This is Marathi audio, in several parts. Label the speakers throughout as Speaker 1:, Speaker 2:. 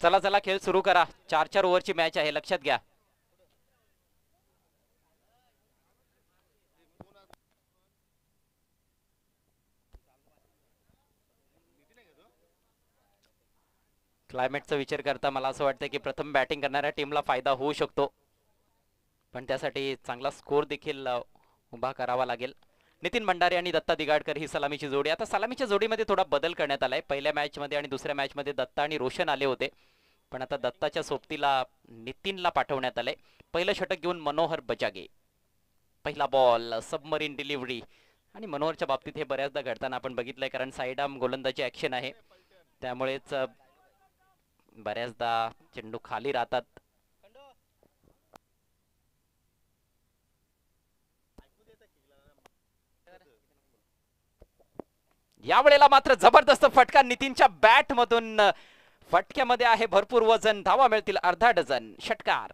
Speaker 1: चला चला खेळ सुरू करा. चार चार ओव्हरची मॅच आहे लक्षात घ्या. क्लायमेटचा विचार करता मला असं वाटतं की प्रथम बॅटिंग करणाऱ्या टीमला फायदा होऊ शकतो. पण त्यासाठी चांगला स्कोर देखील उभा करावा लागेल. नितीन भंडारे आणि दत्ता दिगाडकर ही सलामीची जोडी. आता सलामीच्या जोडीमध्ये थोडा बदल करण्यात आलाय. पहिल्या मॅचमध्ये आणि दुसऱ्या मॅचमध्ये दत्ता आणि रोशन आले होते. पण आता दत्ताच्या सोबतीला नितीनला पाठवण्यात आलंय. पहिलं षटक घेऊन मनोहर बजागे. पहिला बॉल सबमरीन डिलिव्हरी आणि मनोहरच्या बाबतीत हे बऱ्याचदा घडताना आपण बघितलंय कारण साईडाम आर्म गोलंदाजी ऍक्शन आहे. त्यामुळेच बऱ्याचदा चेंडू खाली राहतात. यावेळेला मात्र जबरदस्त फटका. नितीनच्या बॅट मधून फटक्यामध्ये आहे भरपूर वजन. धावा मिळतील अर्धा डझन. षटकार.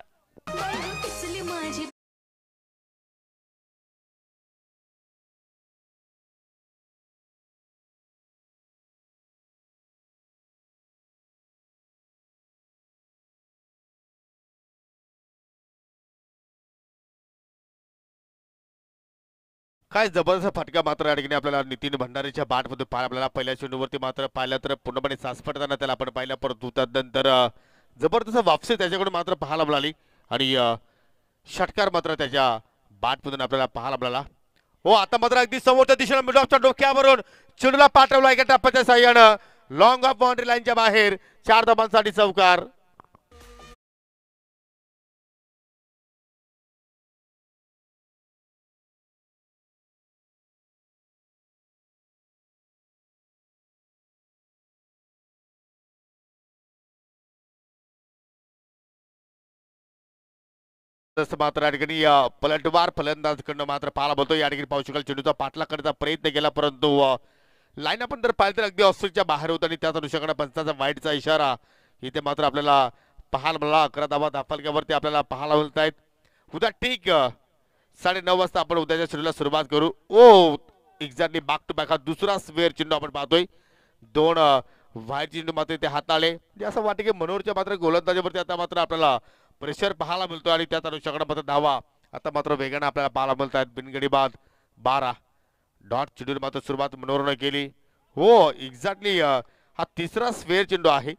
Speaker 2: काय जबरदस्त फटका मात्र या ठिकाणी आपल्याला नितीन भंडारीच्या बाटमधून पाहायला आपल्याला पहिल्या चेंडूवरती मात्र पाहिलं तर पूर्णपणे सासपटताना त्याला आपण पाहिलं. परंतु त्यानंतर जबरदस्त वापसी त्याच्याकडून मात्र पाहायला मिळाली. आणि षटकार मात्र त्याच्या बाटमधून आपल्याला पाहायला मिळाला. हो आता मात्र अगदी समोरच्या दिशेला मिडॉफच्या डोक्यावरून. चेंडूला पाठवला एका टप्प्याच्या साह्यानं. लॉंग ऑफ बाउंड्री लाईनच्या बाहेर. चार धाबांसाठी चौकार. मात्र या ठिकाणी पलटवार फलंदाजकडनं मात्र पाहायला बोलतो या ठिकाणी पाहू शकाल चेंडूचा पाठला करण्याचा प्रयत्न केला परंतु लाईन आपण जर पाहिलं तर अगदी ऑस्ट्रेलियाच्या बाहेर होतं आणि त्याच अनुषंगाने पंचाचा वाईटचा इशारा इथे मात्र आपल्याला पाहायला मिळाला. अकरा धावा दाफलक्यावरती आपल्याला पाहायला मिळत आहेत उद्या ठीक साडे नऊ वाजता आपण उद्याच्या शेड्यूलला सुरुवात करू. ओ एक्झॅक्टली बॅक टू बॅक हा दुसरा स्वेअर चेंडू आपण पाहतोय. दोन व्हाईट चेंडू मात्र ते हाताळले. असं वाटतं की मनोहरच्या मात्र गोलंदाजीवरती आता मात्र आपल्याला प्रेशर पाहायला मिळतो आणि त्यात अनुषंगाने मात्र धावा. आता मात्र वेगाने आपल्याला पाहायला मिळत आहेत बिनगडी बाद बारा. डॉट चेंडूने मात्र सुरुवात मनोरंजन केली. हो एक्झॅक्टली हा तिसरा स्वेअर चेंडू आहे.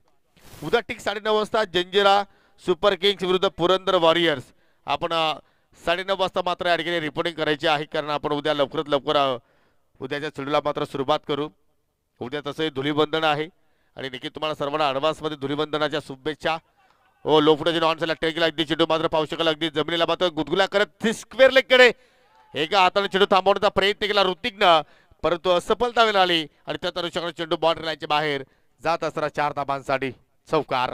Speaker 2: उद्या ठीक साडेनऊ वाजता जंजिरा सुपर किंग्स विरुद्ध पुरंदर वॉरियर्स. आपण साडेनऊ वाजता मात्र या ठिकाणी रिपोर्टिंग करायची आहे कारण आपण उद्या लवकरात लवकर उद्याच्या चेंडूला मात्र सुरुवात करू. उद्या तसंही धुलीबंधन आहे. आणि नक्की तुम्हाला सर्वांना ॲडव्हान्समध्ये धुलीबंधनाच्या शुभेच्छा. हो लो फुटाची नॉन सेला टेकला अगदी चेंडू मात्र पाहू शकाल अगदी जमिनीला मात्र गुदगुला करत स्क्वेअर लेगकडे एका हाताने चेंडू थांबवण्याचा प्रयत्न केला ऋतिकनं परंतु असफलता मिळाली आणि त्या अनुषंगाने चेंडू बॉर्डर लाईनच्या बाहेर. जात असताना चार धाबांसाठी चौकार.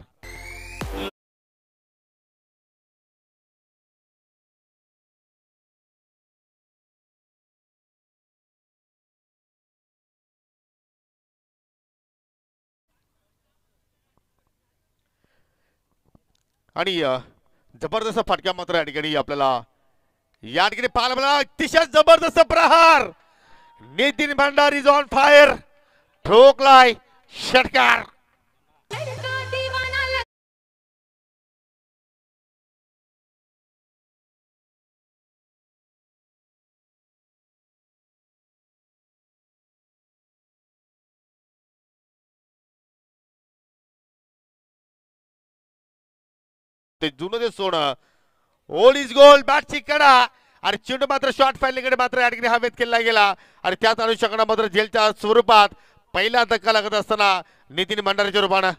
Speaker 2: आणि जबरदस्त फटक्या मात्र या ठिकाणी आपल्याला या ठिकाणी पाहायला मिळाला. अतिशय जबरदस्त प्रहार. नितीन भंडार इज ऑन फायर ठोकलाय षटकार. ते जुनं ते सोनं. ओल इज गोल बॅटची कडा. आणि चेंडू मात्र शॉर्ट फायलीकडे मात्र या ठिकाणी हवेत केला गेला. आणि त्याच अनुषंगाने मात्र जेलच्या स्वरूपात पहिला धक्का लागत असताना नितीन भंडारीच्या रूपानं.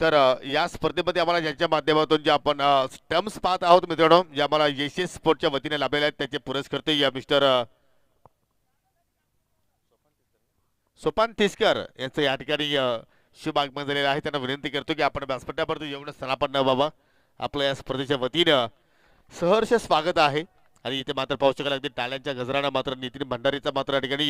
Speaker 2: तर या स्पर्धेमध्ये आम्हाला ज्यांच्या माध्यमातून जे आपण स्टम्प्स पाहत आहोत मित्रांनो जे आम्हाला येशे स्पोर्टच्या वतीने लाभलेले आहेत त्याचे पुरस्कर्ते या मिस्टर सोपान तिसकर यांचं या ठिकाणी शुभ आगमन झालेलं आहे. त्यांना विनंती करतो की आपण व्यासपीठापर्यंत येऊन सलापन न आपल्या आपलं या स्पर्धेच्या वतीनं सहर्ष स्वागत आहे. आणि इथे मात्र पाहू शकाल अगदी टाळ्यांच्या गजरानं मात्र नितीन भंडारीचा मात्र या ठिकाणी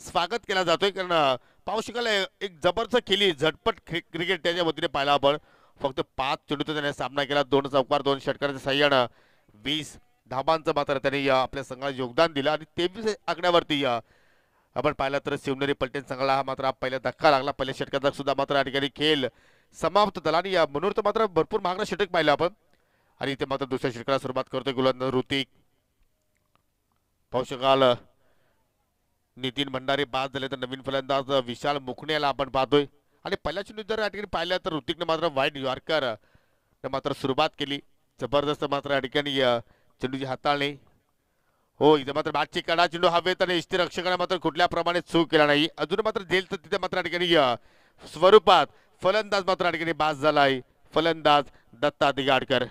Speaker 2: स्वागत केला जातोय. कारण पाहू शकाल एक जबरदस्त खेळी झटपट क्रिकेट त्याच्या वतीने पाहिला आपण. फक्त पाच चेंडूचा त्याने सामना केला. दोन चौकार दोन षटकाराच्या सह्यानं वीस धाबांचं मात्र त्याने आपल्या संघाला योगदान दिलं. आणि तेवीस आकड्यावरती आपण पाहिलं तर शिवनेरी पलटेन संघाला हा मात्र पहिला धक्का लागला. पहिल्या षटकाचा सुद्धा मात्र या ठिकाणी खेळ समाप्त झाला. आणि या मनोर तर मात्र भरपूर महागडा षटक पाहिलं आपण. आणि इथे मात्र दुसऱ्या षटकाला सुरुवात करतोय गोलंदाज ऋतिक पाहू शकाल नितीन भंडारे बाद झाले तर नवीन फलंदाज विशाल मुखण्याला आपण पाहतोय. आणि पहिल्या चेंडूत जर या ठिकाणी पाहिलं तर ऋतिकने मात्र वाईट यॉर्कर मात्र सुरुवात केली. जबरदस्त मात्र या ठिकाणी चेंडूची हाताळणी. हो इथे मात्र बॅटची कडा चेंडू हवेत आणि इष्टी रक्षकाने मात्र कुठल्या प्रमाणे चूक केला नाही. अजून मात्र जेल तर तिथे मात्र या ठिकाणी स्वरूपात फलंदाज मात्र या ठिकाणी बाद झाला आहे फलंदाज दत्ता दिगाडकर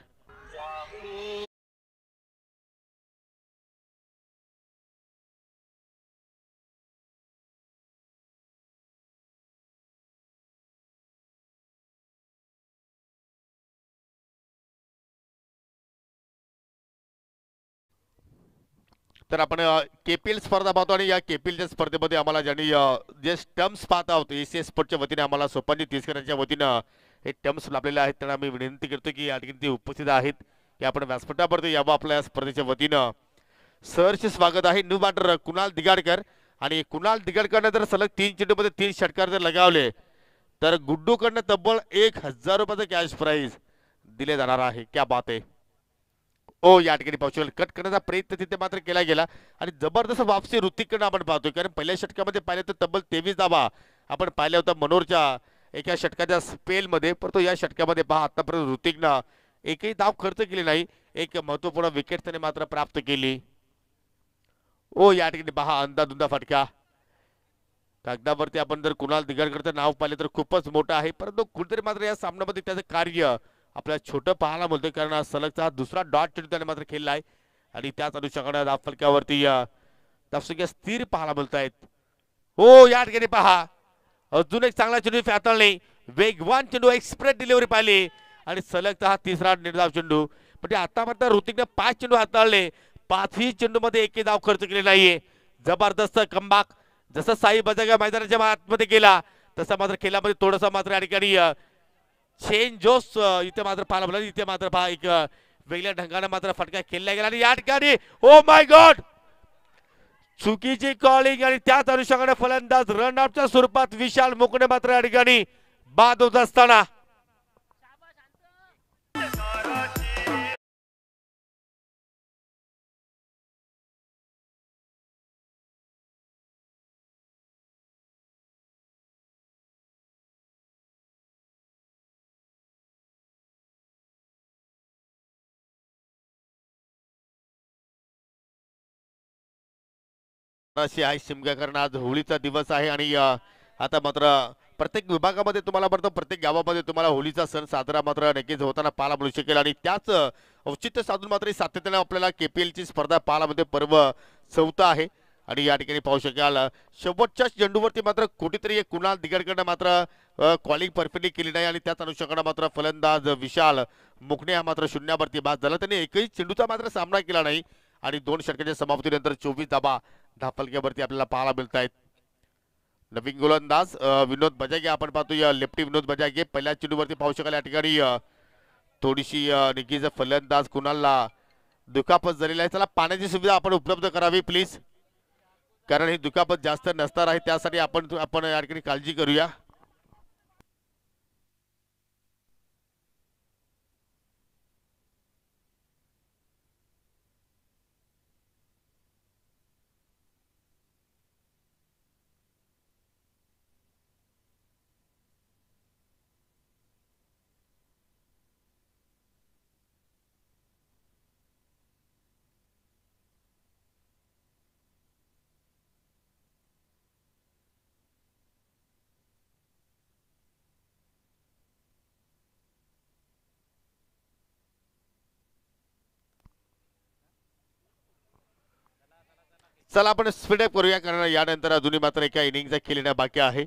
Speaker 2: तर आपण केपील स्पर्धा पाहतो आणि या केपीलच्या स्पर्धेमध्ये आम्हाला ज्यांनी जे स्टम्प्स पाहत आहोत एसीएस स्पोर्टच्या वतीने आम्हाला सोपांजी तिसकरांच्या वतीनं हे टर्म्स लाभलेले आहेत. त्यांना मी विनंती करतो की या ठिकाणी ते उपस्थित आहेत. की आपण व्यासपीठावरती यावं आपल्या स्पर्धेच्या वतीनं. सरचे स्वागत आहे. New batter Kunal Digadkar. आणि कुणाल दिगाडकरनं जर सलग तीन चेंडूमध्ये तीन षटकार जर लगावले तर गुड्डूकडनं तब्बल एक हजार रुपयाचं कॅश प्राईज दिले जाणार आहे. क्या बात आहे. ओ या ठिकाणी पाहू शकेल कट करण्याचा प्रयत्न तिथे मात्र केला गेला. आणि जबरदस्त वापसी ऋतिककडनं आपण पाहतोय. कारण पहिल्या षटकामध्ये पाहिलं तर तब्बल तेवीस धाबा आपण पाहिल्या होता मनोरच्या एका षटकाच्या स्पेलमध्ये. परंतु या षटकामध्ये पहा आतापर्यंत ऋतिकनं एकही धाव खर्च केली नाही. एक महत्त्वपूर्ण विकेट त्याने मात्र प्राप्त केली. ओ या ठिकाणी पहा अंदाधुंदा फटका. कागदावरती आपण जर कुणाल दिगडकरचं नाव पाहिलं तर खूपच मोठं आहे. परंतु कुठेतरी मात्र या सामन्यामध्ये त्याचं कार्य आपल्याला छोटं पाहायला मिळतं कारण आज सलगचा दुसरा डॉट चेंडू त्याने मात्र खेळला आहे. आणि त्याच अनुषंगाने धाव फलक्यावरती अ, स्थिर पाहायला मिळत आहेत हो या ठिकाणी पहा. अजून एक चांगला चेंडू फॅतळणे वेगवान चेंडू एक्सप्रेस डिलिव्हरी पाहिली. आणि सलगचा हा तिसरा निर्धाव चेंडू. म्हणजे आता मात्र ऋतिकने पाच चेंडू हाताळले. पाचही चेंडूमध्ये एकही धाव खर्च केले नाहीये. जबरदस्त कमबाक. जसं साई बजागा मैदानाच्या आतमध्ये गेला तसा मात्र खेळामध्ये थोडंसं मात्र या ठिकाणी शेन चेंज जोस इथे मात्र पाहायला मिळाला. इथे मात्र पहा एक uh, वेगळ्या ढंगाने मात्र फटका खेळला गेला. आणि या ठिकाणी ओ माय गॉड चुकीची कॉलिंग आणि त्याच अनुषंगाने फलंदाज रन आउटच्या स्वरूपात विशाल मुकणे मात्र या ठिकाणी बाद होत असताना. अशी आहे शिमगा आज होळीचा दिवस आहे आणि आता मात्र प्रत्येक विभागामध्ये तुम्हाला बरं प्रत्येक गावामध्ये तुम्हाला होळीचा सण साजरा मात्र नक्कीच होताना पाहायला मिळू शकेल आणि त्याच औचित्य साधून मात्र सातत्याने आपल्याला KPL ची स्पर्धा पाहायला मध्ये पर्व चौथा आहे. आणि या ठिकाणी पाहू शकाल शेवटच्या चेंडूवरती मात्र कुठेतरी एक कुणाल दिगडकडनं मात्र कॉलिंग परफेक्टली केली नाही आणि त्याच अनुषंगानं मात्र फलंदाज विशाल मुकणे हा मात्र शून्यावरती बाद झाला. त्यांनी एकही चेंडूचा मात्र सामना केला नाही आणि दोन षटकाच्या समाप्तीनंतर चोवीस धाबा धापलक्यावरती आपल्याला पाहायला मिळत आहेत नवीन गोलंदाज विनोद बजागे आपण पाहतो या लेफ्टी विनोद बजागे. पहिल्या चेंडूवरती पाहू शकाल या ठिकाणी थोडीशी अ, फलंदाज कुणाला दुखापत झालेली आहे. त्याला पाण्याची सुविधा आपण उपलब्ध करावी प्लीज कारण ही दुखापत जास्त नसणार आहे त्यासाठी आपण आपण या ठिकाणी काळजी करूया. चला आपण स्पीडअप करूया कारण यानंतर अजूनही मात्र एका इनिंगचा खेळ बाकी आहे.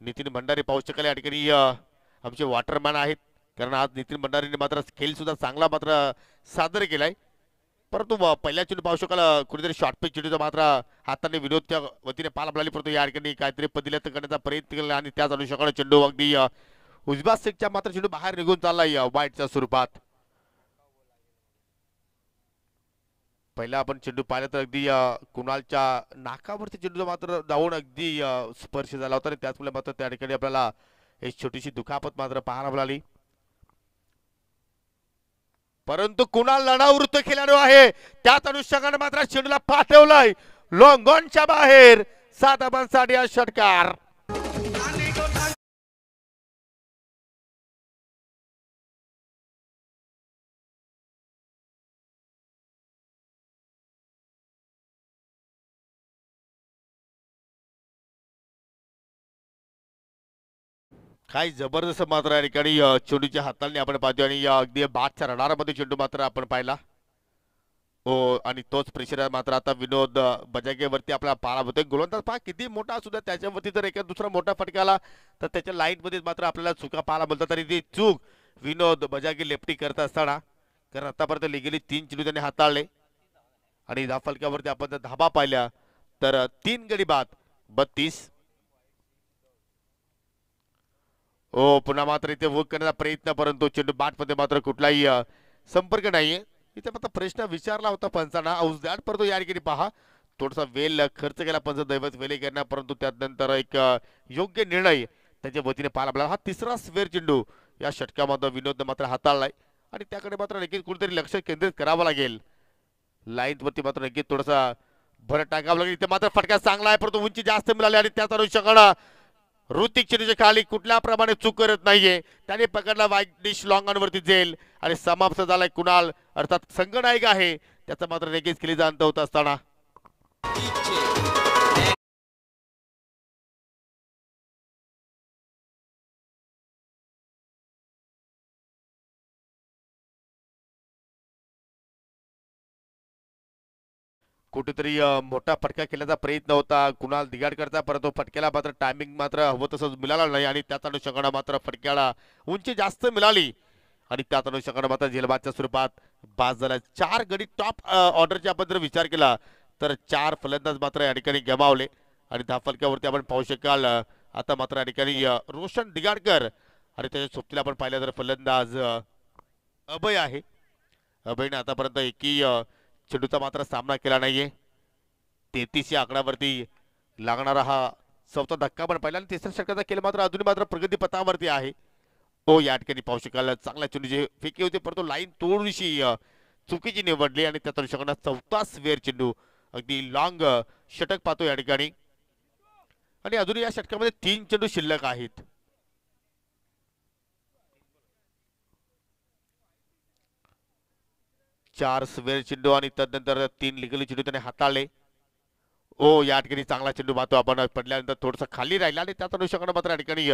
Speaker 2: नितीन भंडारी पाहू शकाल या ठिकाणी आमचे वॉटरमॅन आहेत. कारण आज नितीन भंडारीने मात्र खेळ सुद्धा चांगला मात्र सादर केलाय. परंतु पहिल्या चेंडू पाहू शकाल कुठेतरी शॉर्ट पिच चेंडूचा मात्र हाताने विनोदच्या वतीने पाला मिळाली परंतु. या ठिकाणी काहीतरी पदिल्यात करण्याचा प्रयत्न केला आणि त्याच अनुषंगाने चेंडू अगदी उजबा उजव्या मात्र चेंडू बाहेर निघून चाललाय वाईटच्या स्वरूपात. पहिला आपण चेंडू पाहिला तर अगदी कुणालच्या नाकावरती चेंडू मात्र जाऊन अगदी स्पर्श झाला होता आणि त्याचमुळे मात्र त्या ठिकाणी आपल्याला एक छोटीशी दुखापत मात्र पाहायला मिळाली. परंतु कुणाल लढावृत्त खेळाडू आहे. त्याच अनुषंगाने मात्र चेंडूला पाठवलाय. लॉंगॉनच्या बाहेर सात साठी हा षटकार. काय जबरदस्त मात्र या ठिकाणी चेंडूच्या हाताने आपण पाहतो आणि या अगदी बादच्या रडारामध्ये चेंडू मात्र आपण पाहिला. हो आणि तोच प्रेशर मात्र आता विनोद बजागेवरती आपला पाळा होतोय. गोलंदाज पहा किती मोठा असू द्या त्याच्यावरती जर एका दुसरा मोठा फटका आला तर त्याच्या लाईटमध्ये मात्र आपल्याला चुका पाहायला मिळतात. तरी ती चूक विनोद बजागे लेफ्टी करत असताना कारण आतापर्यंत लिगेली तीन चेंडू त्याने हाताळले. आणि दहा आपण जर धाबा पाहिल्या तर तीन गडी बाद बत्तीस. हो पुन्हा मात्र इथे वर्क करण्याचा प्रयत्न परंतु चेंडू बाटमध्ये मात्र कुठलाही संपर्क नाहीये. इथे मात्र प्रश्न विचारला होता पंचांना औषधात परंतु या ठिकाणी पहा थोडासा वेल खर्च केला पंच दैवत वेले करणार परंतु त्यानंतर एक योग्य निर्णय त्याच्या वतीने पाहायला मिळाला. हा तिसरा स्वेर चेंडू या षटकामध्ये विनोद मात्र हाताळलाय. आणि त्याकडे मात्र नक्कीच कुठेतरी लक्ष केंद्रित करावं लागेल. लाईन वरती मात्र नक्कीच थोडासा भर टाकावं लागेल. इथे मात्र फटका चांगला आहे परंतु उंची जास्त मिळाली आणि त्याच अनुषंगानं ऋतिक चिरेच्या खाली कुठल्या प्रमाणे चूक करत नाहीये. त्याने पकडला वाईट डिश लॉंगॉनवरती जेल आणि समाप्त झालाय कुणाल. अर्थात संगनायक आहे. त्याचा मात्र रेगेज केली जाणत होत असताना. कुठेतरी मोठा फटका केल्याचा प्रयत्न होता. कुणाल दिगाडकरचा परंतु फटक्याला मात्र टायमिंग मात्र हवं तसंच मिळाला नाही आणि त्याच अनुषंगानं मात्र फटक्याला उंची जास्त मिळाली. आणि त्याच अनुषंगानं मात्र झेलबादच्या स्वरूपात बाद झाला. चार गडी टॉप ऑर्डरच्या आपण जर विचार केला तर चार फलंदाज मात्र या ठिकाणी गमावले. आणि दहा फलक्यावरती आपण पाहू शकाल आता मात्र या ठिकाणी रोशन दिगाडकर आणि त्याच्या सोबतीला आपण पाहिलं तर फलंदाज अभय आहे. अभयने आतापर्यंत एकही चेंडूचा मात्र सामना केला नाहीये. तेहतीस या आकड्यावरती लागणारा हा चौथा धक्का पण पाहिला आणि तिसऱ्या षटकाचा केला मात्र अजूनही मात्र प्रगती पथावरती आहे. तो या ठिकाणी पाहू शकाल चांगल्या जे फेकी होती परंतु लाईन थोडीशी चुकीची निवडली आणि त्या अनुषंगानं चौथा स्वेअर चेंडू अगदी लॉंग षटक पाहतो या ठिकाणी. आणि अजूनही या षटकामध्ये तीन चेंडू शिल्लक आहेत. चार स्वेर चेंडू आणि तदनंतर तीन लिगली चेंडू त्याने हाताळले. ओ या ठिकाणी चांगला चेंडू पाहतो आपण. पडल्यानंतर थोडंसं खाली राहिला आणि त्याच अनुषंगानं मात्र या ठिकाणी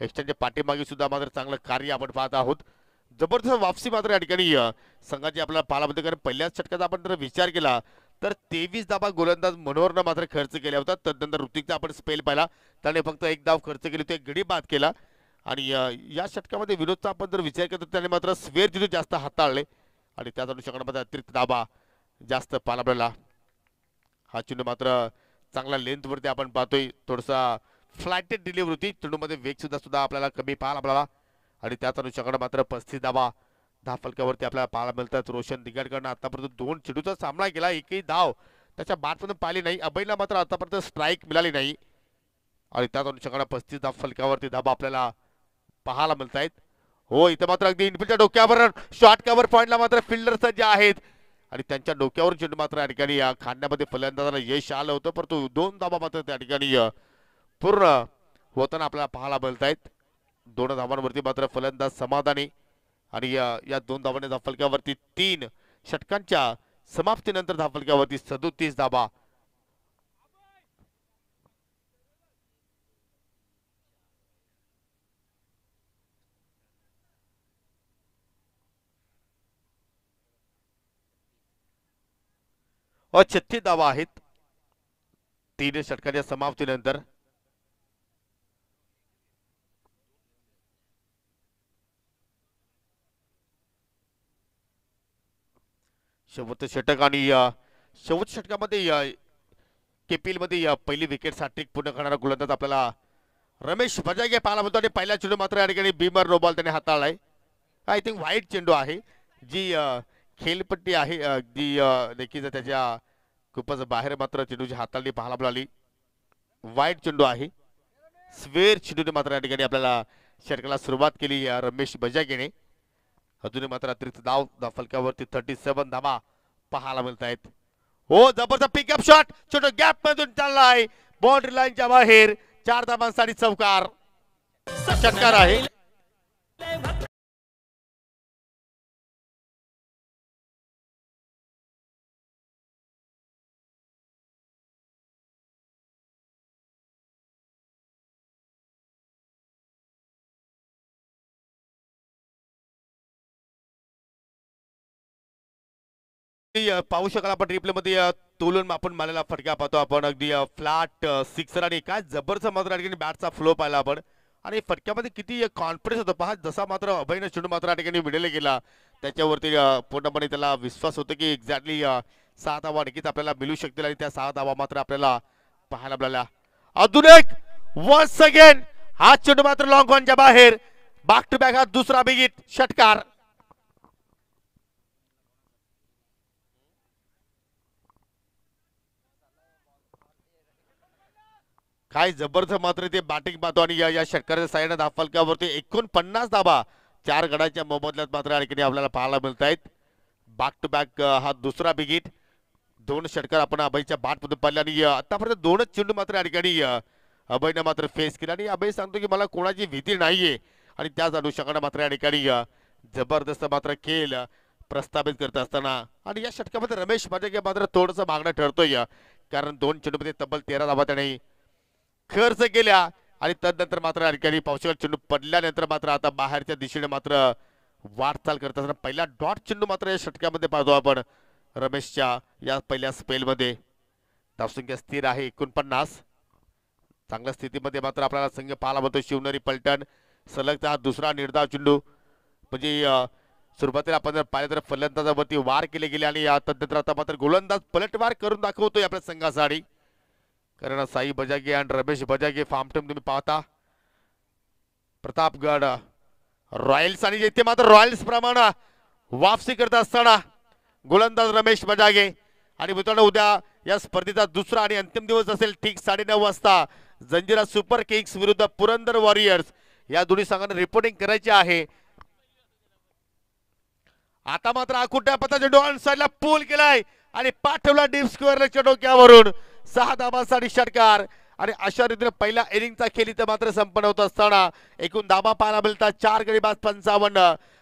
Speaker 2: एक्स्टनच्या पाठीमागे सुद्धा मात्र चांगलं कार्य आपण पाहत आहोत. जबरदस्त वापसी मात्र या ठिकाणी संघाची आपल्याला पाहायला मिळते. कारण पहिल्याच षटकाचा आपण जर विचार केला तर तेवीस धाबा गोलंदाज मनोहरनं मात्र खर्च केला होता तदनंतर ऋतिकचा आपण स्पेल पाहिला. त्याने फक्त एक धाव खर्च केली होती एक गडी बाद केला. आणि या षटकामध्ये विनोदचा आपण जर विचार केला तर त्याने मात्र स्वेर चेंडू जास्त हाताळले. आणि त्याच अनुषंगामध्ये अतिरिक्त दाबा जास्त पाहायला आपल्याला हा चेंडू मात्र चांगला लेंथवरती आपण पाहतोय. थोडासा फ्लॅटेड डिलिव्हरी होती. चेंडूमध्ये वेग सुद्धा सुद्धा आपल्याला कमी पाहायला मिळाला. आणि त्याच अनुषंगानं मात्र पस्तीस दाबा दहा फलक्यावरती आपल्याला पाहायला मिळतात. रोशन दिगाडकडनं आतापर्यंत दोन चेंडूचा सामना केला. एकही धाव त्याच्या बातमधून पाहिली नाही. अभयला मात्र आतापर्यंत स्ट्राईक मिळाली नाही. आणि त्याच अनुषंगानं पस्तीस धाव फलक्यावरती धाबा आपल्याला पाहायला मिळत आहेत हो इथं मात्र अगदी इनफिल्डच्या डोक्यावर शॉर्ट कव्हर पॉईंटला मात्र फिल्डर सज्ज आहेत. आणि त्यांच्या डोक्यावर चेंडू मात्र या ठिकाणी या खांद्यामध्ये फलंदाजाला यश आलं होतं परंतु दोन धाबा मात्र त्या ठिकाणी पूर्ण होताना आपल्याला पाहायला मिळत आहेत दोन धाबांवरती मात्र फलंदाज समाधानी आणि या दोन धाबाने धाफलक्यावरती तीन षटकांच्या समाप्तीनंतर धाफलक्यावरती सदोतीस धाबा व छत्तीस धावा आहेत. तीन षटकाच्या समाप्तीनंतर शेवटचं षटक आणि अ, शेवटच्या षटकामध्ये केपीएलमध्ये पहिली विकेटसाठी पूर्ण करणारा गोलंदाज आपल्याला रमेश बजागे पाहायला मिळतो. आणि पहिल्या चेंडू मात्र या ठिकाणी बीमर रोबॉल त्याने हाताळलाय. आय थिंक व्हाईट चेंडू आहे जी खेलपट्टी आहे अ, जी अ, देखील त्याच्या खूपच बाहेर मात्र चेंडूची हाताळणी पाहायला मिळाली. वाईट चेंडू आहे. स्वेर चेंडूने मात्र या ठिकाणी आपल्याला षटकाला सुरुवात केली रमेश बजागेने. अजूनही मात्र अतिरिक्त धाव फलकावरती थर्टी सेवन धावा पाहायला मिळत आहेत हो जबरदस्त पिकअप शॉट छोट गॅप मधून चाललाय. बाउंड्री लाईनच्या बाहेर चार धावांसाठी चौकार. षटकार आहे. अगदी पाहू शकाल आपण रिप्लेमध्ये तोलून आपण मारलेला फटका पाहतो आपण. अगदी फ्लॅट सिक्सर आणि काय जबरदस्त मात्र ठिकाणी बॅटचा फ्लो पाहिला आपण. आणि फटक्यामध्ये किती कॉन्फिडन्स होतो. पहा जसा मात्र अभयनं चेंडू मात्र या ठिकाणी मिळेला गेला त्याच्यावरती पूर्णपणे त्याला विश्वास होतो की एक्झॅक्टली सहा धावा नक्कीच आपल्याला मिळू शकतील. आणि त्या सहा धावा मात्र आपल्याला पाहायला मिळाल्या. अजून एक वन्स अगेन हा चेंडू मात्र लॉंग ऑनच्या बाहेर. बॅक टू बॅक हा दुसरा बिगीट षटकार. काय जबरदस्त मात्र ते बॅटिंग पाहतो आणि या या षटकाराच्या साईडनं धाव फलकावरती एकोणपन्नास धाबा चार गडाच्या मोबदल्यात मात्र आणखी आपल्याला पाहायला मिळत आहेत बॅक टू बॅक हा दुसरा बिगिट दोन षटकार आपण अभयच्या बाटमधून पाहिले आणि आतापर्यंत दोनच चेंडू मात्र या ठिकाणी अभयनं मात्र फेस केला. आणि अभय सांगतो की मला कोणाची भीती नाहीये. आणि त्याच अनुषंगाने मात्र या ठिकाणी जबरदस्त मात्र खेळ प्रस्थापित करत असताना आणि या षटकामध्ये रमेश माझ्या मात्र थोडंसं मागणं ठरतोय कारण दोन चेंडूमध्ये तब्बल तेरा धावा त्याने खर्च केल्या आणि तदनंतर मात्र या ठिकाणी पावसाळ्यात चेंडू पडल्यानंतर मात्र आता बाहेरच्या दिशेने मात्र वाटचाल करत असताना पहिला डॉट चेंडू मात्र या षटकामध्ये पाहतो आपण. रमेशच्या या पहिल्या स्पेलमध्ये. धावसंख्या स्थिर आहे एकोणपन्नास. चांगल्या स्थितीमध्ये मात्र आपल्याला संघ पाहायला मिळतो शिवनेरी पलटण सलगचा दुसरा निर्धाव चेंडू. म्हणजे सुरुवातीला आपण जर पाहिलं तर फलंदाजावरती वार केले गेले आणि या तदनंतर आता मात्र गोलंदाज पलटवार करून दाखवतोय आपल्या संघासाठी. कारण साई बजागे आणि रमेश बजागे फार्म टीम तुम्ही पाहता. प्रतापगड रॉयल्स आणि येथे मात्र रॉयल्स प्रमाणे वापसी करत असताना गोलंदाज रमेश बजागे. आणि मित्रांनो उद्या या स्पर्धेचा दुसरा आणि अंतिम दिवस असेल ठीक साडेनऊ वाजता. जंजिरा सुपर किंग्स विरुद्ध पुरंदर वॉरियर्स. या दोन्ही संघांना रिपोर्टिंग करायची आहे. आता मात्र आकुट्या पथाच्या डॉन साईडला पूल केलाय. आणि पाठवला डीप स्क्वेअरच्या डोक्यावरून. सहा धाबांसाठी षटकार. आणि अशा रीतीने पहिल्या इनिंगचा खेळ इथं मात्र संपन्न होत असताना एकूण धाबा पाहायला मिळतात चार गडी बाद पंचावन्न.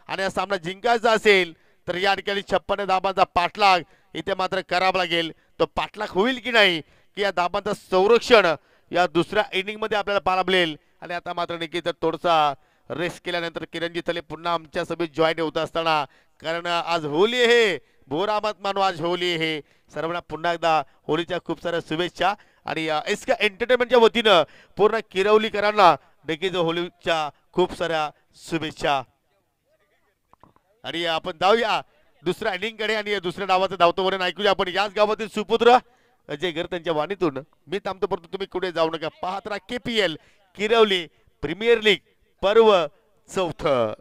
Speaker 2: आणि हा सामना जिंकायचा असेल तर या ठिकाणी छप्पन्न धाबांचा पाठलाग इथे मात्र करावा लागेल. तो पाठलाग होईल की नाही की या धाबांचं संरक्षण या दुसऱ्या इनिंगमध्ये आपल्याला पाहायला मिळेल. आणि आता मात्र निकित तर थोडसा रेस्ट केल्यानंतर किरणजी थले पुन्हा आमच्या सभेत जॉईन होत असताना कारण आज होली आहे. भोरामत मानू आज होली आहे सर्वांना पुन्हा एकदा होलीच्या खूप साऱ्या शुभेच्छा. आणि एस एंटरटेनमेंटच्या वतीनं पूर्ण किरवलीकरांना नक्कीच होलीच्या खूप साऱ्या शुभेच्छा. आणि आपण जाऊया दुसऱ्या इनिंगकडे आणि दुसऱ्या नावाचं धावतो म्हणून ऐकूया आपण. याच गावातील सुपुत्र अजय घर त्यांच्या वाणीतून. मी थांबतो परंतु तुम्ही कुठे जाऊ नका. पाहत राहा केपीएल किरवली प्रीमियर लीग पर्व चौथं.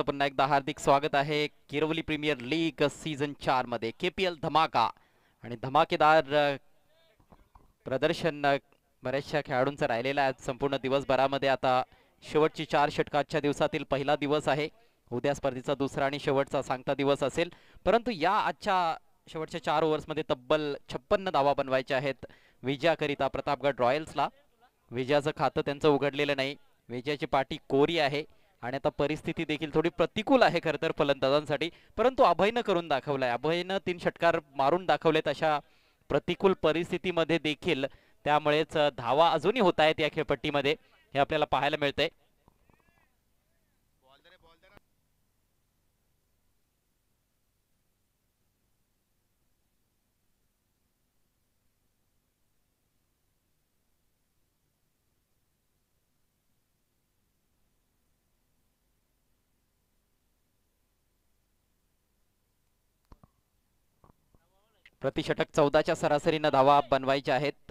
Speaker 1: चं पुन्हा एकदा हार्दिक स्वागत आहे किरवली प्रीमियर लीग सीझन चारमध्ये. केपीएल धमाका. आणि धमाकेदार प्रदर्शन बऱ्याचशा खेळाडूंचं राहिलेलं आहे. संपूर्ण दिवसभरामध्ये आता शेवटची चार षटकाच्या दिवसातील पहिला दिवस आहे. उद्या स्पर्धेचा दुसरा आणि शेवटचा सांगता दिवस असेल. परंतु या आजच्या शेवटच्या चार ओव्हर्समध्ये तब्बल छप्पन्न धावा बनवायच्या आहेत विजयाकरिता प्रतापगड रॉयल्सला. विजयाचं खातं त्यांचं उघडलेलं नाही. विजयाची पाठी कोरी आहे. आणि आता परिस्थिती देखील थोडी प्रतिकूल आहे खरं तर फलंदाजांसाठी. परंतु अभयनं करून दाखवलंय. अभयनं तीन षटकार मारून दाखवलेत अशा प्रतिकूल परिस्थितीमध्ये देखील त्यामुळेच धावा अजूनही होत आहेत या खेळपट्टीमध्ये. हे आपल्याला पाहायला मिळतंय. प्रतिषटक चौदाच्या सरासरीनं धावा बनवायच्या आहेत.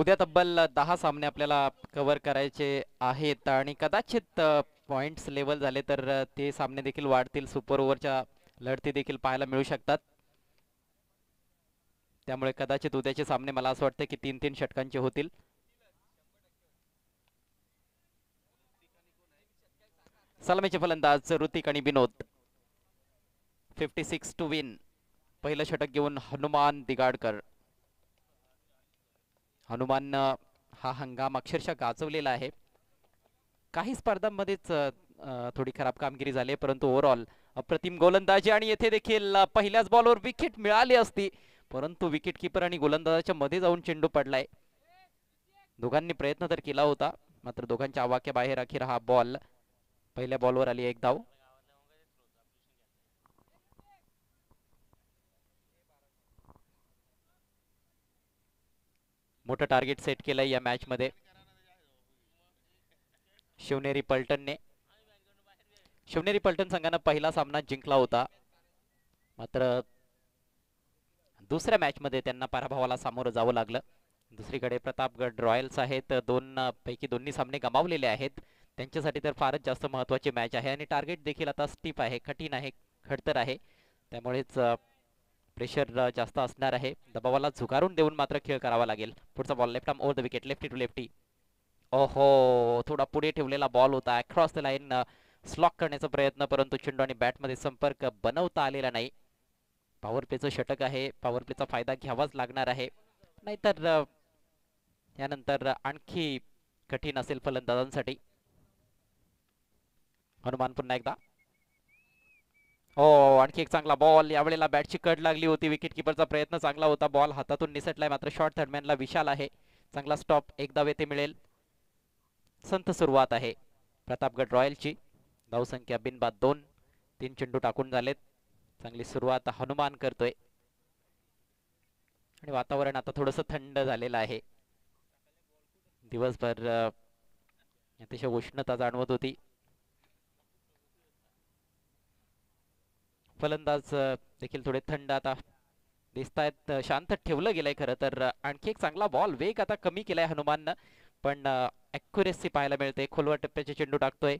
Speaker 1: उद्या तब्बल दहा सामने आपल्याला कव्हर करायचे आहेत आणि कदाचित पॉइंट्स लेवल झाले तर ते सामने देखील वाढतील. सुपर ओव्हरच्या लढती देखील पाहायला मिळू शकतात. त्यामुळे कदाचित उद्याचे सामने मला असं वाटतं की तीन तीन षटकांचे होतील. सलामीचे फलंदाज ऋतिक आणि Vinod. Fifty six to win पहिलं षटक घेऊन हनुमान दिगाडकर. हनुमाननं हा हंगाम अक्षरशः गाजवलेला आहे. काही स्पर्धांमध्येच थोडी खराब कामगिरी झाली आहे, परंतु ओव्हरऑल अप्रतिम गोलंदाजी आणि येथे देखील पहिल्याच बॉलवर विकेट मिळाली असती. परंतु विकेट किपर आणि गोलंदाजाच्या मध्ये जाऊन चेंडू पडलाय. दोघांनी प्रयत्न तर केला होता मात्र दोघांच्या आवाक्याबाहेर अखेर हा बॉल पहिल्या बॉलवर आली एक धाव. मोठं टार्गेट सेट केलंय या मॅच मध्ये. शिवनेरी पलटणने शिवनेरी पलटण संघानं पहिला सामना जिंकला होता. मात्र दुसऱ्या मॅच मध्ये त्यांना पराभवाला सामोरं जावं लागलं. दुसरीकडे प्रतापगड रॉयल्स आहेत. दोन पैकी दोन्ही सामने गमावलेले आहेत. त्यांच्यासाठी तर फारच जास्त महत्वाची मॅच आहे. आणि टार्गेट देखील आता स्टीप आहे कठीण आहे खडतर आहे. त्यामुळेच प्रेशर uh, जास्त असणार आहे. दबावाला झुगारून देऊन मात्र खेळ करावा लागेल. पुढचा ball left arm over the wicket lefty to lefty ओहो थोडा पुढे ठेवलेला बॉल होता. क्रॉस द लाईन स्लॉक करण्याचा प्रयत्न परंतु चेंडू आणि बॅटमध्ये संपर्क बनवता आलेला नाही. पॉवर प्लेचं षटक आहे. पॉवर प्लेचा फायदा घ्यावाच लागणार आहे. नाहीतर uh, यानंतर uh, आणखी कठीण असेल फलंदाजांसाठी. हनुमान पुन्हा एकदा. हो आणखी एक चांगला बॉल यावेळेला बॅटची कट लागली होती. विकेट किपरचा प्रयत्न चांगला होता. बॉल हातातून निसटलाय. मात्र शॉर्ट थर्डमॅनला विशाल आहे. चांगला स्टॉप एकदा येथे मिळेल. संत सुरुवात आहे. प्रतापगड रॉयलची. धावसंख्या बिनबाद दोन. तीन चेंडू टाकून झालेत. चांगली सुरुवात हनुमान करतोय. आणि वातावरण आता थोडस थंड झालेलं आहे. दिवसभर अतिशय उष्णता जाणवत होती. फलंदाज देखील थोडे थंड आता दिसत आहेत शांत ठेवलं गेलंय खरं तर. आणखी एक चांगला बॉल वेग आता कमी केलाय हनुमाननं. पण अॅक्युरेसी पाहायला मिळते. खोलवर टप्प्याचे चेंडू टाकतोय.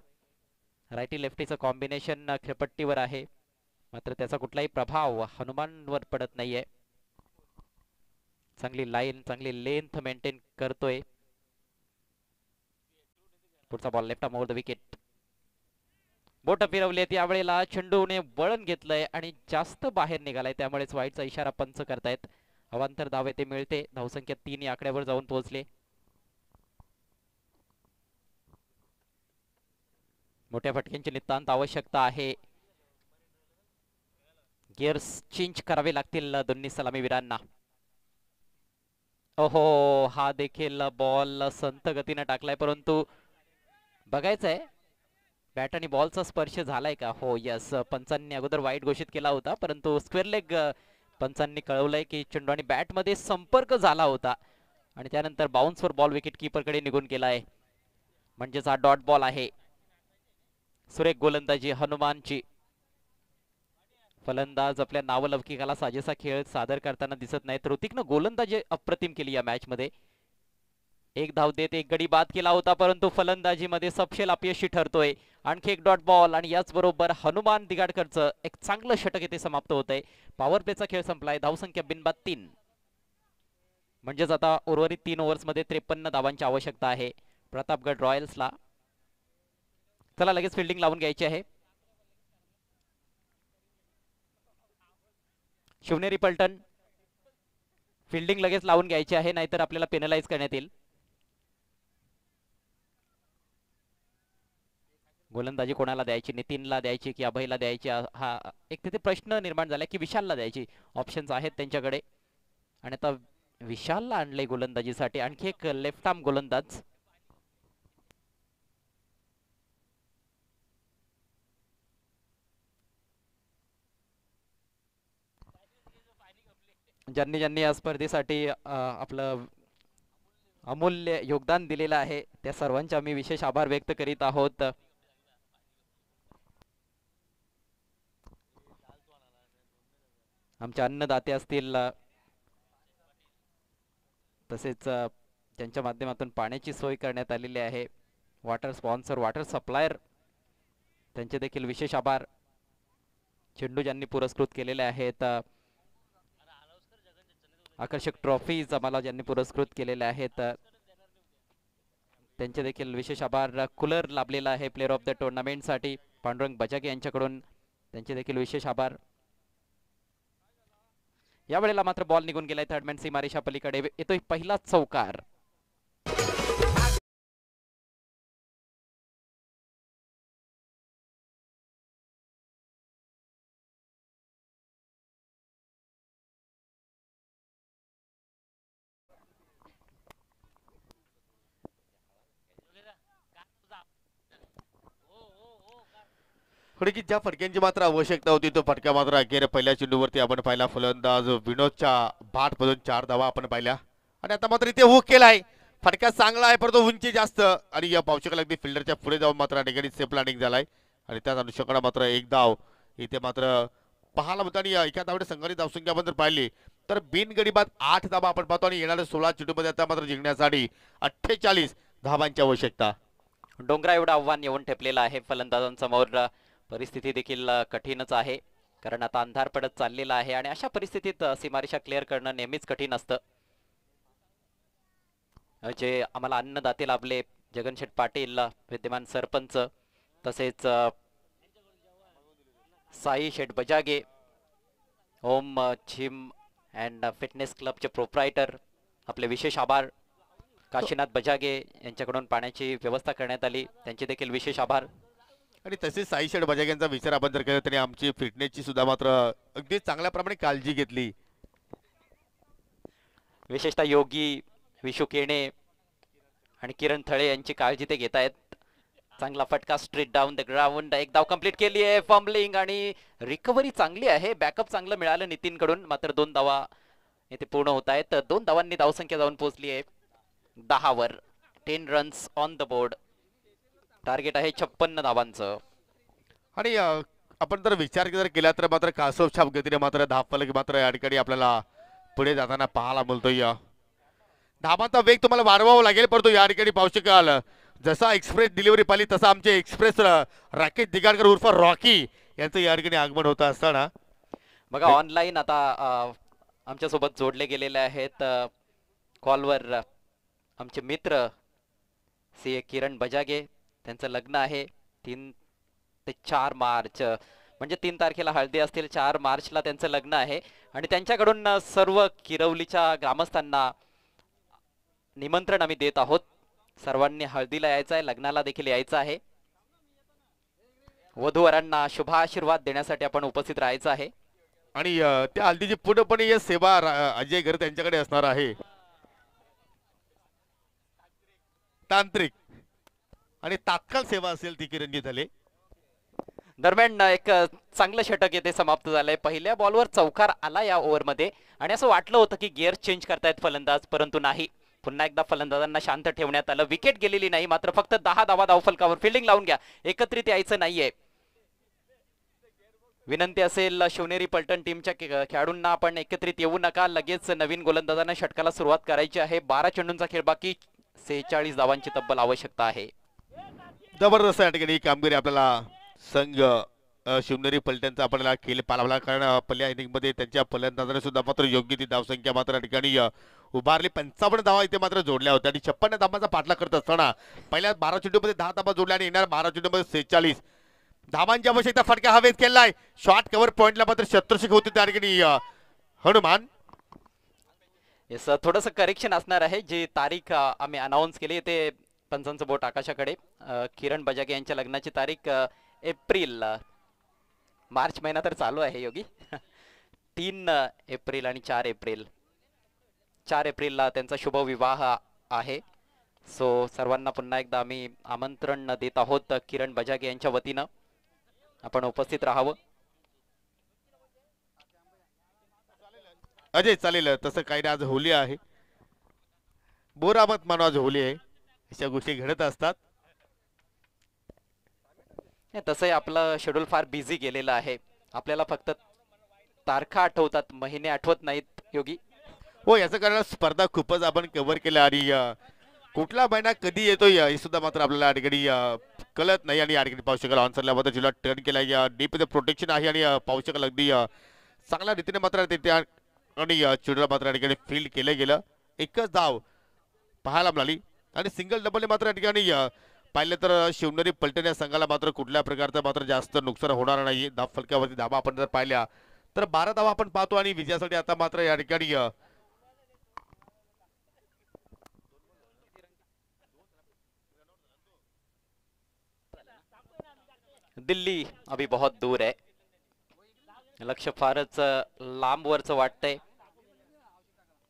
Speaker 1: रायटी लेफ्टीचं कॉम्बिनेशन खेळपट्टीवर आहे. मात्र त्याचा कुठलाही प्रभाव हनुमानवर पडत नाहीये. चांगली लाईन चांगली लेंथ मेंटेन करतोय. पुढचा ball left more the wicket बोट फिरवलेत यावेळेला चेंडूने वळण घेतलंय आणि जास्त बाहेर निघालाय. त्यामुळेच वाईटचा इशारा पंच करतायत. अवांतर दावे ते मिळते. धावसंख्या तीन या आकड्यावर जाऊन पोहोचले. मोठ्या फटक्यांची नितांत आवश्यकता आहे. गिअर्स चेंज करावे लागतील दोन्ही सलामीवीरांना ओहो हा देखील बॉल संत गतीने टाकलाय. परंतु बघायचंय बॅट आणि बॉलचा स्पर्श झालाय का? हो यस. पंचांनी अगोदर वाईट घोषित केला होता परंतु स्क्वेअर लेग पंचांनी कळवलंय की चेंडू आणि बॅटमध्ये संपर्क झाला होता. आणि त्यानंतर बाउन्सवर बॉल विकेट किपरकडे निघून गेलाय. आहे म्हणजेच हा डॉट बॉल आहे. सुरेख गोलंदाजी हनुमानची. फलंदाज आपल्या नावलौकिकाला साजेसा खेळ सादर करताना दिसत नाहीत. ऋतिकनं गोलंदाजी अप्रतिम केली या मॅच मध्ये. एक धाव देत एक गडी बाद केला होता परंतु फलंदाजीमध्ये सपशेल अपयशी ठरतोय. आणखी एक डॉट बॉल आणि याचबरोबर हनुमान दिगाडकरचं एक चांगलं षटक येथे समाप्त होत आहे पॉवर प्लेचा खेळ संपलाय. धावसंख्या बिनबाद तीन म्हणजेच आता उर्वरित तीन ओव्हर्समध्ये त्रेपन्न धावांची आवश्यकता आहे. प्रतापगड रॉयल्सला. चला लगेच फिल्डिंग लावून घ्यायची आहे. शिवनेरी पलटण. फिल्डिंग लगेच लावून घ्यायची आहे नाहीतर आपल्याला पेनलाइज करण्यात येईल. गोलंदाजी कोणाला द्यायची नितीनला द्यायची की अभयला द्यायची हा- एक तिथे प्रश्न निर्माण झाला की विशालला द्यायची. ऑप्शन्स आहेत त्यांच्याकडे. आणि आता विशालला आणले गोलंदाजीसाठी. आणखी एक लेफ्ट आर्म गोलंदाज. ज्यांनी ज्यांनी या स्पर्धेसाठी आपलं अमूल्य योगदान दिलेलं आहे त्या सर्वांचे आम्ही विशेष आभार व्यक्त करीत आहोत. आमचे अन्नदाते असतील तसेच त्यांच्या माध्यमातून पाण्याची सोय करण्यात आलेली आहे. वॉटर स्पॉन्सर वॉटर सप्लायर त्यांचे देखील विशेष आभार. चेंडू ज्यांनी पुरस्कृत केलेले आहेत आकर्षक ट्रॉफीज आम्हाला ज्यांनी पुरस्कृत केलेल्या आहेत त्यांचे देखील विशेष आभार. कुलर लाभलेला आहे प्लेअर ऑफ द टुर्नामेंटसाठी पांडुरंग बजागे यांच्याकडून त्यांचे देखील विशेष आभार. या वेळेला मात्र बॉल निघून गेलाय थर्डमॅन सीमारेषा पलीकडे. येतोय पहिला चौकार.
Speaker 2: खरं ज्या फटक्यांची मात्र आवश्यकता होती तो फटका मात्र अखेर पहिल्या चेंडूवरती आपण पाहिला. फलंदाज विनोदच्या बाटमधून चार धावा आपण पाहिल्या. आणि आता मात्र इथे हुक आहे फटका चांगला आहे परंतु उंची जास्त. आणि या पावशेकाला अगदी फिल्डरच्या पुढे जाऊन मात्र या ठिकाणी सेफ प्लॅनिंग झालाय. आणि त्याच अनुषंगाने मात्र एक धाव इथे मात्र पाहायला होता आणि एका धावडे संघाने धावसंख्या आपण जर पाहिली तर बिनगडीबात आठ धाबा आपण पाहतो. आणि येणाऱ्या सोळा चेंडूमध्ये आता मात्र जिंकण्यासाठी अठ्ठेचाळीस धावांची आवश्यकता.
Speaker 1: डोंगरा एवढं आव्हान येऊन ठेपलेलं आहे फलंदाजांसमोर. परिस्थिती देखील कठीणच आहे. कारण आता अंधार पडत चाललेला आहे आणि अशा परिस्थितीत सीमारेषा क्लिअर करणं नेहमीच कठीण असतं. जे आम्हाला अन्नदाते लाभले जगनशेठ पाटील विद्यमान सरपंच तसेच Sai Sheth Bajage Om gym and fitness क्लबचे प्रोप्रायटर आपले विशेष आभार. काशीनाथ बजागे यांच्याकडून पाण्याची व्यवस्था करण्यात आली. त्यांचे देखील विशेष आभार.
Speaker 2: आणि तसेच साई शेड बजाग यांचा विचार आपण जर केला तरी आमची फिटनेसची सुद्धा मात्र अगदी चांगल्या प्रमाणे काळजी घेतली.
Speaker 1: विशेषतः योगी विशू केणे आणि किरण थळे यांची काळजी ते घेत आहेत. चांगला फटका स्ट्रेट डाऊन द ग्राउंड एक धाव कंप्लीट केली आहे फॉर्मलिंग आणि रिकव्हरी चांगली आहे. बॅकअप चांगलं मिळालं नितीनकडून मात्र दोन धावा येथे पूर्ण होत आहेत. दोन धावांनी धावसंख्या जाऊन पोहोचली आहे. दहावर ten runs on the board target आहे छप्पन्न धावांचं.
Speaker 2: आणि आपण जर विचार जर केला तर मात्र कासव छाप गतीने मात्र दहा फलक मात्र या ठिकाणी आपल्याला पुढे जाताना पाहायला मिळतोय. धाबांचा वेग तुम्हाला वाढवावा लागेल परंतु या ठिकाणी पाहू शकाल. जसा एक्सप्रेस डिलिव्हरी पाहिली तसा आमचे एक्सप्रेस राकेश दिगाडकर उर्फ रॉकी यांचं या ठिकाणी आगमन होत असताना.
Speaker 1: बघा ऑनलाईन आता आमच्यासोबत जोडले गेलेले आहेत कॉलवर आमचे मित्र सी ए किरण बजागे. त्यांचं लग्न आहे. तीन ते चार मार्च म्हणजे तीन तारखेला हळदी असतील चार मार्चला त्यांचं लग्न आहे. आणि त्यांच्याकडून सर्व किरवलीच्या ग्रामस्थांना निमंत्रण आम्ही देत आहोत. सर्वांनी हळदीला यायचं आहे लग्नाला देखील यायचं आहे. वधूवरांना शुभाशीर्वाद देण्यासाठी आपण उपस्थित राहायचं आहे.
Speaker 2: आणि त्या हल्दीची पूर्णपणे सेवा अजय घर त्यांच्याकडे असणार आहे. तांत्रिक. आणि तात्काळ सेवा असेल ती किरणजी झाले
Speaker 1: दरम्यान एक चांगलं षटक येथे समाप्त झालंय. पहिल्या बॉलवर चौकार आला या ओव्हरमध्ये आणि असं वाटलं होतं की गिअर चेंज करतायत फलंदाज परंतु नाही. पुन्हा एकदा फलंदाजांना शांत ठेवण्यात आलं. विकेट गेलेली नाही मात्र फक्त दहा धावा धावफलकावर फिल्डिंग लावून घ्या. एकत्रित यायचं नाहीये. विनंती असेल शिवनेरी पलटण टीमच्या खेळाडूंना. आपण एकत्रित येऊ नका. लगेच नवीन गोलंदाजांना षटकाला सुरुवात करायची आहे. बारा चेंडूंचा खेळ बाकी. सेहेचाळीस धावांची तब्बल आवश्यकता आहे.
Speaker 2: जबरदस्त या ठिकाणी कामगिरी आपल्याला संघ शिवनेरी पलट्यांचा आपल्याला खेळ पालावला कारण पहिल्या इनिंगमध्ये त्यांच्या फलंदाजाने सुद्धा मात्र योग्य ती धावसंख्या मात्र या ठिकाणी उभारली. पंचावन्न धावा इथे मात्र जोडल्या होत्या आणि छप्पन्न धावांचा पाठला करत असताना पहिल्या बारा चेंडूमध्ये दहा धावा जोडल्या आणि येणार बारा चेंडूमध्ये सेहेचाळीस धावांची आवश्यकता फटका हवेत केलाय. शॉर्ट कव्हर पॉईंटला मात्र शत्रुशिक होते त्या ठिकाणी हनुमान.
Speaker 1: येस थोडंसं करेक्शन असणार आहे. जी तारीख आम्ही अनाऊन्स केली ते पंचांचं बोट आकाशाकडे. किरण बजागे यांच्या लग्नाची तारीख एप्रिल मार्च महिना तर चालू आहे योगी. तीन एप्रिल आणि चार एप्रिल. चार एप्रिलला त्यांचा शुभ विवाह आहे. सो सर्वांना पुन्हा एकदा आम्ही आमंत्रण देत आहोत किरण बजागे यांच्या वतीनं. आपण उपस्थित राहावं.
Speaker 2: अजय चालेल. तसं काही नाही आज होली आहे. बोरामत मानो आज होली आहे. अशा गोष्टी घडत असतात.
Speaker 1: तसंही आपलं शेड्यूल फार बिझी गेलेलं आहे. आपल्याला फक्त तारखा आठवतात महिने आठवत नाहीत योगी.
Speaker 2: हो याचं कारण स्पर्धा खूपच आपण कव्हर केल्या आणि कुठला महिना कधी येतोय हे सुद्धा मात्र आपल्याला या ठिकाणी अ, कळत नाही आणि या ठिकाणी पाहू शकाल. ऑनसरला मात्र जिला टर्न केला डीप प्रोटेक्शन आहे आणि पाहू शकाल अगदी चांगल्या रीतीने मात्र तिथे आणि चिडला मात्र या ठिकाणी फील्ड केलं गेलं. एकच धाव पाहायला मिळाली. आणि सिंगल डबलने मात्र या ठिकाणी पाहिलं तर शिवनेरी पलटण या संघाला मात्र कुठल्या प्रकारचं मात्र जास्त नुकसान होणार नाही. दाब फलक्यावरती धावा आपण जर पाहिल्या तर बारा धावा आपण पाहतो आणि विजयासाठी आता मात्र या ठिकाणी
Speaker 1: दिल्ली अभी बहुत दूर आहे लक्ष फारच लांबवरचं वाटतंय.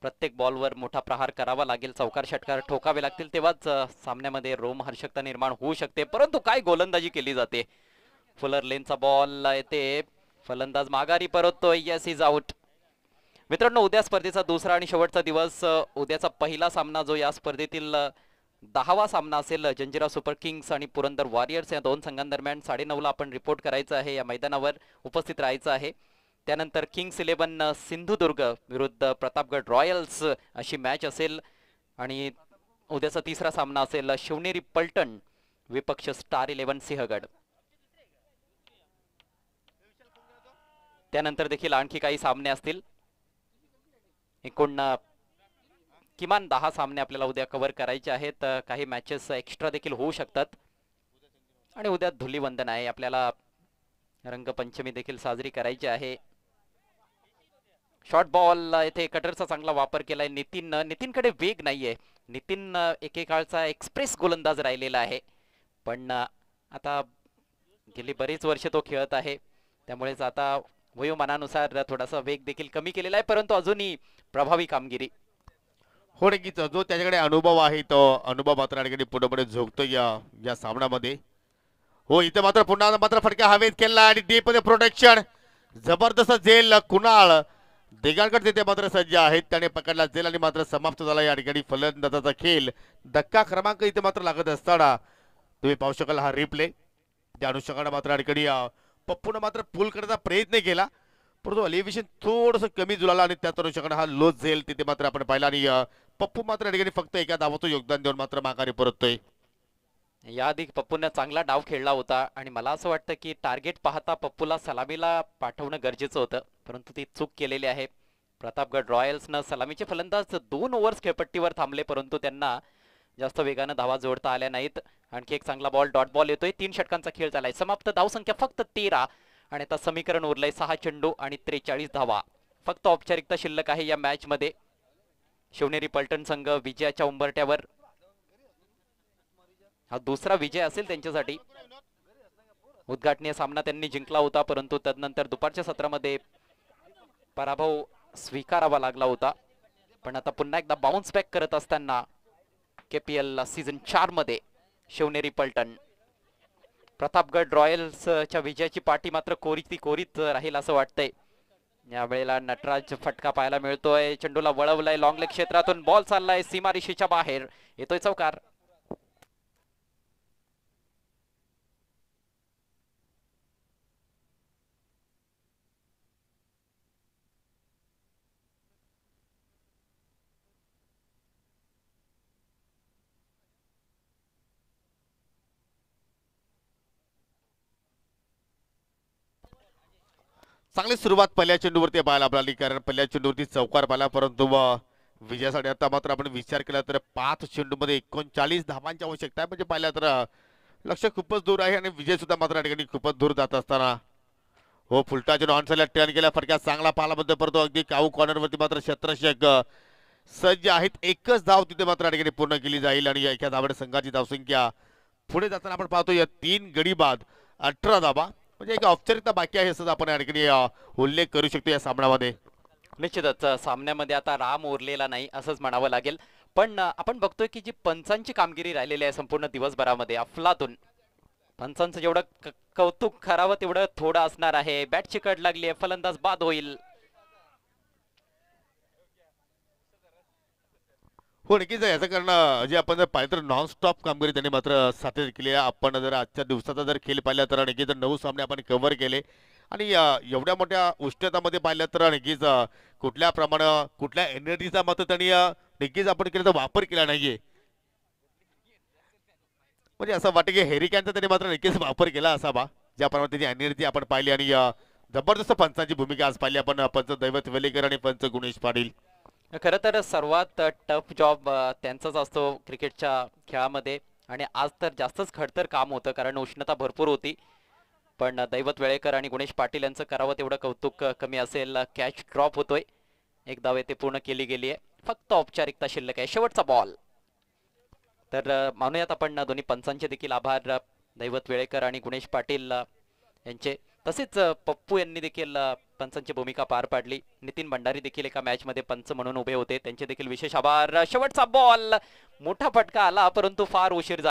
Speaker 1: प्रत्येक बॉलवर मोठा प्रहार करावा लागेल. चौकार षटकार ठोकावे लागतील तेव्हाच सामन्यामध्ये सामन्यामध्ये रोमहर्षकता निर्माण होऊ शकते. परंतु काय गोलंदाजी केली जाते? फुलर लेनचा बॉल येते. फलंदाज माघारी परततोय. येस इज आउट मित्रांनो उद्या स्पर्धेचा दुसरा आणि शेवटचा दिवस उद्याचा पहिला सामना जो या स्पर्धेतील दहावा सामना असेल जंजिरा सुपर किंग्स आणि पुरंदर वॉरियर्स या दोन संघांदरम्यान साडेनऊला आपण रिपोर्ट करायचं आहे. या मैदानावर उपस्थित राहायचं आहे. त्यानंतर किंग्स इलेव्हन सिंधुदुर्ग विरुद्ध प्रतापगड रॉयल्स अशी मॅच असेल. आणि उद्याचा तिसरा सामना असेल शिवनेरी पलटण विपक्ष स्टार इलेव्हन सिंहगड. त्यानंतर देखील आणखी काही सामने असतील. एकूण किमान दहा सामने आपल्याला उद्या कव्हर करायचे आहेत. काही मॅचेस एक्स्ट्रा देखील होऊ शकतात. आणि उद्या धुलीवंदन आहे. आपल्याला रंगपंचमी देखील साजरी करायची आहे. शॉर्ट बॉल येथे कटरचा चांगला वापर केलाय नितीन नितीनकडे वेग नाहीये. नितीन एकेकाळचा एक्सप्रेस गोलंदाज राहिलेला आहे. पण आता गेली बरीच वर्ष तो खेळत आहे. त्यामुळेच आता वयोमानानुसार थोडासा वेग देखील कमी केलेला आहे परंतु अजूनही प्रभावी कामगिरी.
Speaker 2: हो नक्कीच. जो त्याच्याकडे अनुभव आहे तो अनुभव मात्र आणि पुढे पुढे झोकतो या या सामन्यामध्ये. हो इथे मात्र पुन्हा मात्र फटका हवेत केला आणि डीपमध्ये प्रोटेक्शन जबरदस्त झेल कुणाळ देगाडकर तिथे मात्र सज्ज आहेत. त्याने पकडला जेल आणि मात्र समाप्त झाला. या ठिकाणी फलंदाजाचा खेळ धक्का क्रमांक इथे मात्र लागत असताना तुम्ही पाहू शकाल हा रिप्ले त्या अनुषंगाने मात्र या ठिकाणी पप्पूनं मात्र पूल करण्याचा प्रयत्न केला. परंतु अलिव्हिशन थोडंसं कमी जुळाला आणि त्याच अनुषंगाने हा लो झेल तिथे मात्र आपण पाहिला आणि पप्पू मात्र या ठिकाणी फक्त एका धावाचं योगदान देऊन मात्र माघारी परततोय.
Speaker 1: याआधी पप्पूने चांगला डाव खेळला होता आणि मला असं वाटतं की टार्गेट पाहता पप्पूला सलामीला पाठवणं गरजेचं होतं. परंतु ती चूक केलेली आहे. प्रतापगड रॉयल्सनं सलामीचे फलंदाज दोन ओव्हर्स खेळपट्टीवर थांबले परंतु त्यांना जास्त वेगानं धावा जोडता आल्या नाहीत. आणखी एक चांगला बॉल डॉट बॉल येतोय. तीन षटकांचा खेळ झालाय. समाप्त धावसंख्या फक्त तेरा आणि आता समीकरण उरलंय सहा चेंडू आणि त्रेचाळीस धावा. फक्त औपचारिकता शिल्लक आहे या मॅच मध्ये शिवनेरी पलटण संघ विजयाच्या उंबरट्यावर हा दुसरा विजय असेल त्यांच्यासाठी. उद्घाटनीय सामना त्यांनी जिंकला होता परंतु तदनंतर दुपारच्या सत्रामध्ये पराभव स्वीकारावा लागला होता. पण आता पुन्हा एकदा बाउन्स बॅक करत असताना के पी एलला सीझन चारमध्ये शिवनेरी पलटण. प्रतापगड रॉयल्सच्या विजयाची पाठी मात्र कोरी ती कोरीत राहील असं वाटतंय. यावेळेला नटराज फटका पाहायला मिळतोय. चेंडूला वळवलाय लॉंग लेग क्षेत्रातून. बॉल चाललाय सीमारेषेच्या बाहेर. येतोय चौकार.
Speaker 2: चांगली सुरुवात पहिल्या चेंडूवरती पाहायला आपल्याला कारण पहिल्या चेंडूवरती चौकार पाहिला परंतु विजयासाठी आता मात्र आपण विचार केला तर पाच चेंडूमध्ये एकोणचाळीस धावांची आवश्यकता आहे. म्हणजे पाहिलं तर लक्ष खूपच दूर आहे आणि विजय सुद्धा मात्र या ठिकाणी खूपच दूर जात असताना. हो फुलटा चेंडू ऑनसाईडला टर्न केला फटक्या चांगला पाहिला बद्दल परतो अगदी काऊ कॉर्नरवरती मात्र शत्रशक सज्ज आहेत. एकच धाव तिथे मात्र या ठिकाणी पूर्ण केली जाईल आणि एका धावडे संघाची धावसंख्या पुढे जाताना आपण पाहतो या तीन गडी बाद अठरा धावा. म्हणजे एक औपचारिकता बाकी आहे असं आपण या ठिकाणी उल्लेख करू शकतो या सामन्यामध्ये.
Speaker 1: निश्चितच सामन्यामध्ये आता राम उरलेला नाही असंच म्हणावं लागेल. पण आपण बघतोय की जी पंचांची कामगिरी राहिलेली आहे संपूर्ण दिवसभरामध्ये अफलातून. पंचांचं जेवढं क- कौतुक करावं तेवढं थोडं असणार आहे. बॅट चिकट लागली आहे फलंदाज बाद होईल.
Speaker 2: हो नक्कीच. आहे याचं कारण जे आपण जर पाहिलं तर नॉन स्टॉप कामगिरी त्यांनी मात्र साध्य केली आहे. आपण जर आजच्या दिवसाचा जर खेळ पाहिला तर नक्कीच नऊ सामने आपण कव्हर केले आणि एवढ्या मोठ्या उष्णतामध्ये पाहिलं तर नक्कीच कुठल्या प्रमाणे कुठल्या एनर्जीचा मात्र त्यांनी नक्कीच आपण केला तर वापर केला नाहीये. म्हणजे असं वाटतं की हेरिकॅनचा त्यांनी मात्र नक्कीच वापर केला असावा. ज्याप्रमाणे त्याची एनर्जी आपण पाहिली आणि जबरदस्त पंचांची भूमिका आज पाहिली. आपण पंच दैवत वेलेकर आणि पंच गुणेश पाटील.
Speaker 1: खरं तर सर्वात टफ जॉब त्यांचाच असतो क्रिकेटच्या खेळामध्ये. आणि आज तर जास्तच खडतर काम होतं कारण उष्णता भरपूर होती. पण दैवत वेळेकर आणि गुणेश पाटील यांचं करावं तेवढं कौतुक कमी असेल. कॅच ड्रॉप होतोय. एक धाव ते पूर्ण केली गेली आहे फक्त औपचारिकता शिल्लक आहे. शेवटचा बॉल. तर मानूयात आपण दोन्ही पंचांचे देखील आभार दैवत वेळेकर आणि गुणेश पाटील यांचे. तसेच पप्पू यांनी देखील पंचांची भूमिका पार पाडली. नितीन भंडारी देखील एका मॅच मध्ये पंच म्हणून उभे होते. त्यांचे देखील विशेष आभार. शेवटचा बॉल मोठा फटका आला परंतु फार उशीर झाला.